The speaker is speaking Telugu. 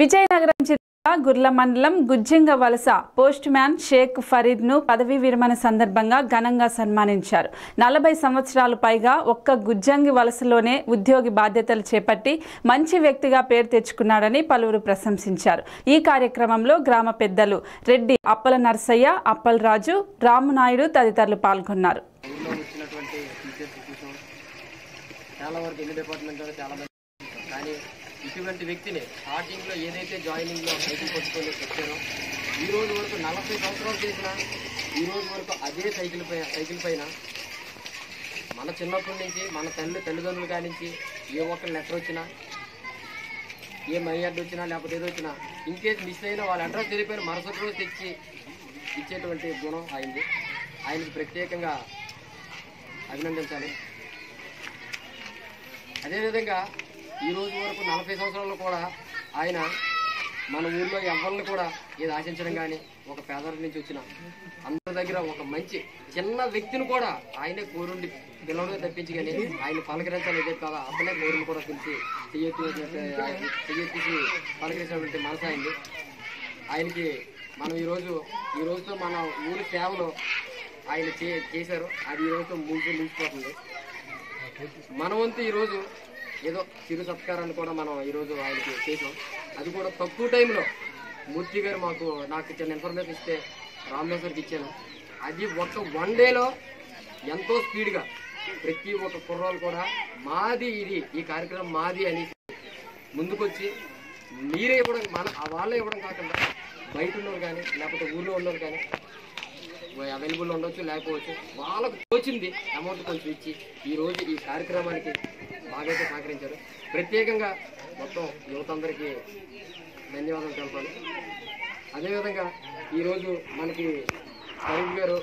విజయనగరం జిల్లా గుర్ల మండలం గుజ్జింగ వలస పోస్ట్ మ్యాన్ షేక్ ఫరీద్ను పదవీ విరమణ సందర్భంగా ఘనంగా సన్మానించారు. నలభై సంవత్సరాలు పైగా ఒక్క గుజ్జంగి వలసలోనే ఉద్యోగి బాధ్యతలు చేపట్టి మంచి వ్యక్తిగా పేరు తెచ్చుకున్నాడని పలువురు ప్రశంసించారు. ఈ కార్యక్రమంలో గ్రామ పెద్దలు రెడ్డి అప్పల నర్సయ్య అప్పలరాజు రామునాయుడు తదితరులు పాల్గొన్నారు. చాలా వరకు ఎన్ని డిపార్ట్మెంట్ చాలా ఇటువంటి వ్యక్తిని స్టార్టింగ్లో ఏదైతే జాయినింగ్లో సైకిల్ పట్టుకొని వచ్చారో ఈ రోజు వరకు నలభై సంవత్సరాలు చేసిన ఈ రోజు వరకు అదే సైకిల్ పైన సైకిల్ పైన మన చిన్నప్పటి నుంచి మన తల్లి తల్లిదండ్రులు కానించి ఏ ఒక్కరు లెటర్ వచ్చినా ఏ మై అడ్డు వచ్చినా లేకపోతే ఏదో వచ్చినా ఇన్కేస్ మిస్ అయినా వాళ్ళ అడ్రస్ తెలిపోయిన మరుసటి రోజు తెచ్చి ఇచ్చేటువంటి గుణం అయింది ఆయనకి ప్రత్యేకంగా అభినందించాలి. అదేవిధంగా ఈ రోజు వరకు నలభై సంవత్సరాల్లో కూడా ఆయన మన ఊర్లో ఎవరిని కూడా ఏది ఆశించడం కానీ ఒక పేదరి నుంచి వచ్చిన అందరి దగ్గర ఒక మంచి చిన్న వ్యక్తిని కూడా ఆయనే కోరుండి పిల్లలు తప్పించి కానీ ఆయన పలకరించాలి ఇదే కాదా అతనే కోరుని కూడా పిలిచి చెయ్యెత్తిసి పలకరించినటువంటి మనసు అయింది ఆయనకి మనం ఈరోజు ఈ రోజుతో మన ఊరి సేవలు ఆయన చే చేశారు. అది ఈ రోజుతో ముందు నిలిచిపోతుంది మన వంతు ఈరోజు ఏదో చిరు సత్కారాన్ని కూడా మనం ఈరోజు ఆయనకి చేసాం అది కూడా తక్కువ టైంలో మూర్తి గారు మాకు నాకు చిన్న ఇన్ఫర్మేషన్ ఇస్తే రామేశ్వర్కి ఇచ్చాను. అది ఒక వన్ డేలో ఎంతో స్పీడ్గా ప్రతి ఒక్క కుర్రాలు కూడా మాది ఇది ఈ కార్యక్రమం మాది అని ముందుకొచ్చి మీరే ఇవ్వడం మన వాళ్ళే ఇవ్వడం కాకుండా బయట ఉన్నవారు కానీ లేకపోతే ఊళ్ళో ఉన్నవారు కానీ అవైలబుల్ ఉండొచ్చు లేకపోవచ్చు వాళ్ళకు తోచింది అమౌంట్ కొంచెం ఇచ్చి ఈరోజు ఈ కార్యక్రమానికి బాగైతే సహకరించారు. ప్రత్యేకంగా మొత్తం యువతందరికీ ధన్యవాదాలు తెలపాలి అదేవిధంగా ఈరోజు మనకి సైన్ గారు